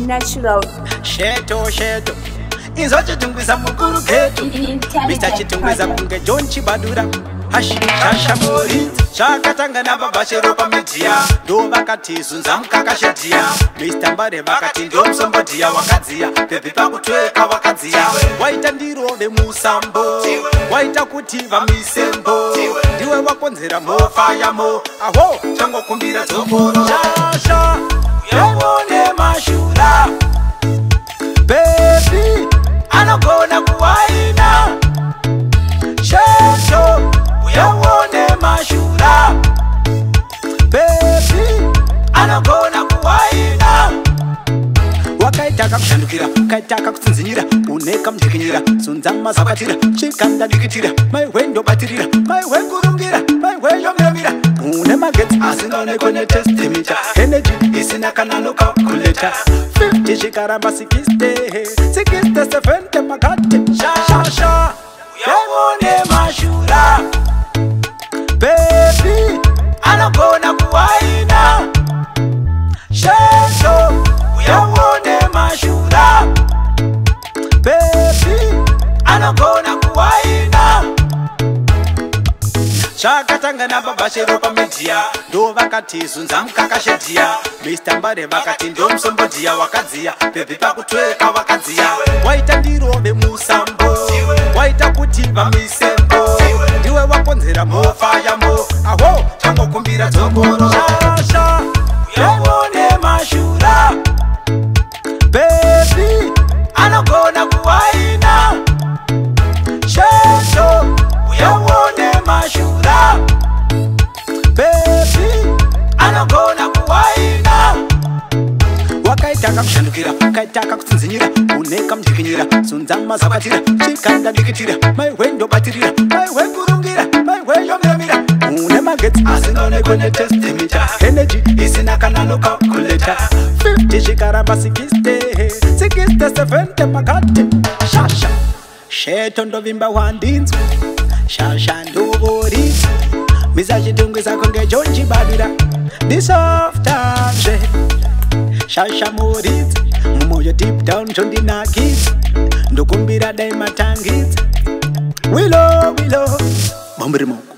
natural sheto sheto inzwa chitungwiza mukuru khetu mita chitungwiza kunge john chibadura hashashamuri zvaakatanga nababachero pamidhiya ndo vakatizunza mukakashedhiya mita mbare vakati ndomusombodhiya wakadziya pepi pakutweka wakadziya waita ndiro vemusambo waita kuti vamisembo ndiwe wakonzera mofayamo aho changokumbira dzokoro unagona kuwaina shesho uyauone mashura bebi anagona kuwaina wakaita kakushandukira ukaita kakutsinzinyira uneka mudekenyera sunza mazakatira chikandadikitira maihwendobatirira maihwekurungira maihweyomiromira une magetsi asinganeko netestimita energy isina kananokakuleta 50 chikaramba 60 seventy pakati. Sha sha sha. Uyamune mashura. Bepi. Anogona kuwaina. Shesho. Uyamune mashura. tsvakatanga nababashero pamidhiya ndovakati zunza mukakashedhiya mistambare vakati ndomusombodhiya wakadziya pebvi pakutweka vakadziya waita ndiro vemusambo waita kuti vamuisembo ndiwe wakonzera mofa yambo aho tangokumbira dzongoro shasha yambo kaitaka kushandukira kaitaka kutsinzinyira unekamudikinyira sunzamazabatira chikandadikitira maihwendobatirira maihwekurungira maihweyomiromira une magetsi asingaonekwe netestimita energy isina kana nokakuleta 50 zvikaramba 60 67 pakati shasha sheto ndovimba wandinzwa shasha ndovorizi misachitungisa kunge jonjibadira thisofter shashamuridzi mumoyo deep down chondinakidzi ndokumbira dai matangidzi wilo wilo mamurimoko